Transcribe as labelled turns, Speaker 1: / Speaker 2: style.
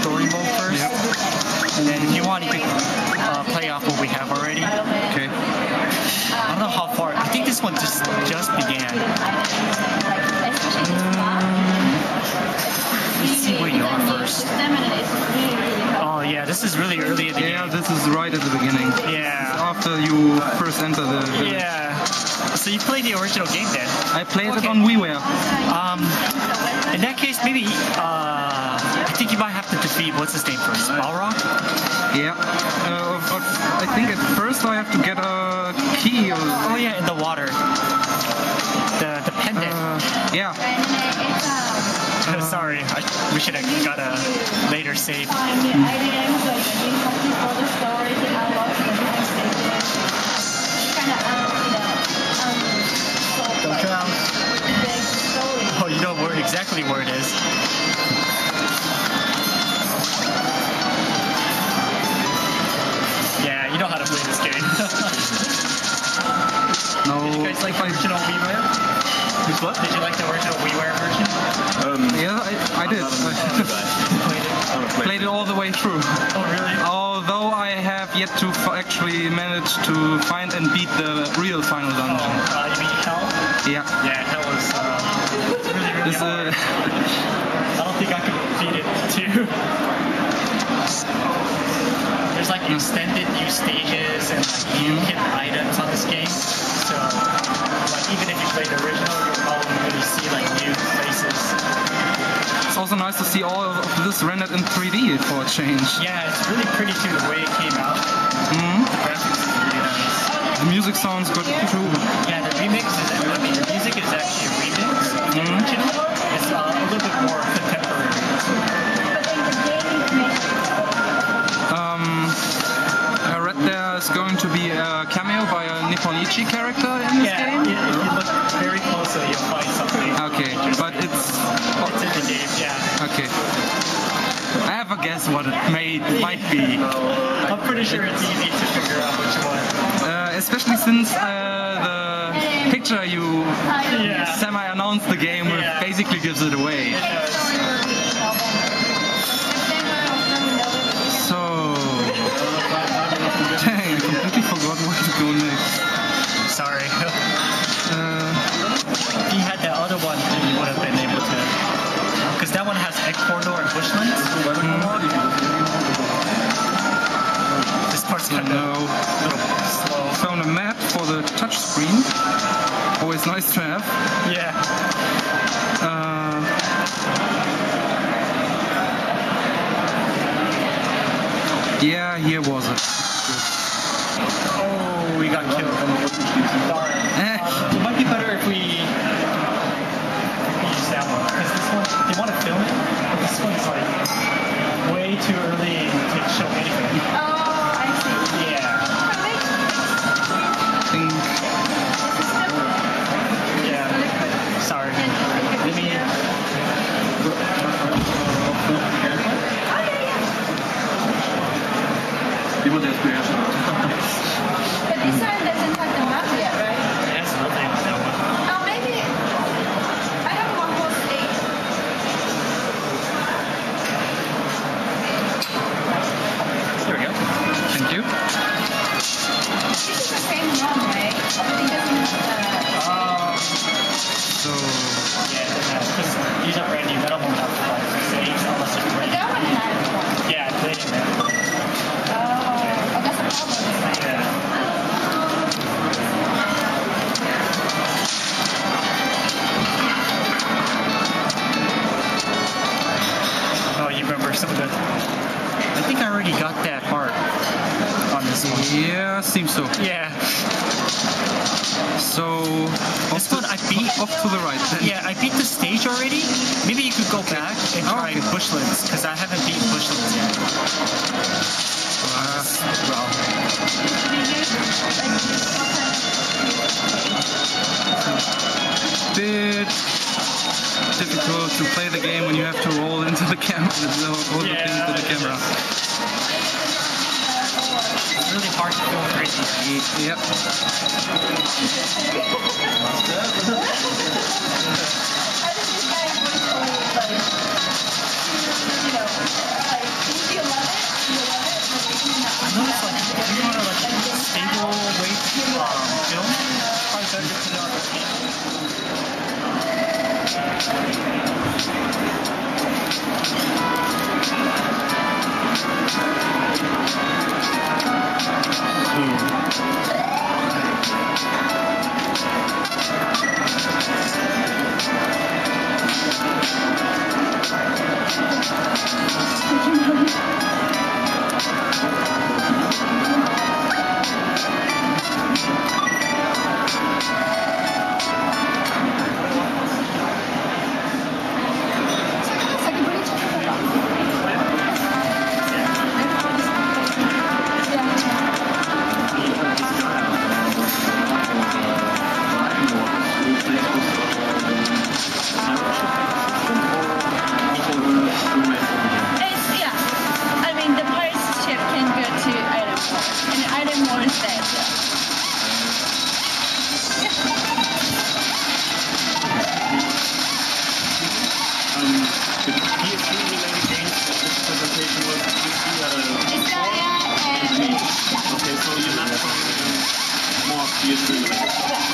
Speaker 1: story mode first.
Speaker 2: Yep.
Speaker 1: And then if you want, you can uh, play off what we have already.
Speaker 2: Okay.
Speaker 1: I don't know how far. I think this one just just began. Let's see where you are first. Oh yeah, this is really early in the
Speaker 2: Yeah,
Speaker 1: game.
Speaker 2: this is right at the beginning.
Speaker 1: Yeah.
Speaker 2: After you first enter the village.
Speaker 1: Yeah. So you played the original game then?
Speaker 2: I played it on WiiWare.
Speaker 1: Um, in that case, maybe uh, I think you might have to defeat what's his name first, Balrog.
Speaker 2: Yeah. Uh, but I think at first I have to get a key or.
Speaker 1: Oh yeah, in the water. The the pendant.
Speaker 2: Uh, yeah.
Speaker 1: Sorry, I, we should have got a later save. Don't exactly where it is. Yeah, you know how to play this game.
Speaker 2: No.
Speaker 1: Did you guys like the original WiiWare?
Speaker 3: Who's what?
Speaker 1: Did you like the original WiiWare version?
Speaker 3: Um,
Speaker 2: Yeah, I, I did.
Speaker 1: Played it.
Speaker 2: Played it all the way through.
Speaker 1: Oh, really?
Speaker 2: Although I have yet to f- actually manage to find and beat the real final
Speaker 1: Oh,
Speaker 2: dungeon.
Speaker 1: uh,
Speaker 2: nice to see all of this rendered in 3D for a change.
Speaker 1: Yeah, it's really pretty too the way it came out.
Speaker 2: hmm
Speaker 1: The graphics is really nice.
Speaker 2: The music sounds good too.
Speaker 1: Yeah,
Speaker 2: guess what it may might be,
Speaker 1: I'm pretty sure it's easy to figure out which one.
Speaker 2: uh, especially since uh, the picture you
Speaker 1: Yeah.
Speaker 2: semi-announced the game
Speaker 1: Yeah.
Speaker 2: basically gives it away. So, dang, I completely forgot where to go next.
Speaker 1: Sorry.
Speaker 2: Always nice to have.
Speaker 1: Yeah.
Speaker 2: Uh, yeah, here was it. So.
Speaker 1: Yeah.
Speaker 2: So,
Speaker 1: This one I beat.
Speaker 2: off to the right then.
Speaker 1: Yeah, I beat the stage already. Maybe you could go back and
Speaker 2: Oh,
Speaker 1: try
Speaker 2: okay.
Speaker 1: Bushlands because I haven't beaten Bushlands yet.
Speaker 2: Uh,
Speaker 1: Well,
Speaker 2: bit difficult to play the game when you have to roll into the camera, thing
Speaker 1: Yeah,
Speaker 2: into the camera.
Speaker 1: Really hard to film crazy.
Speaker 2: Yep.
Speaker 3: More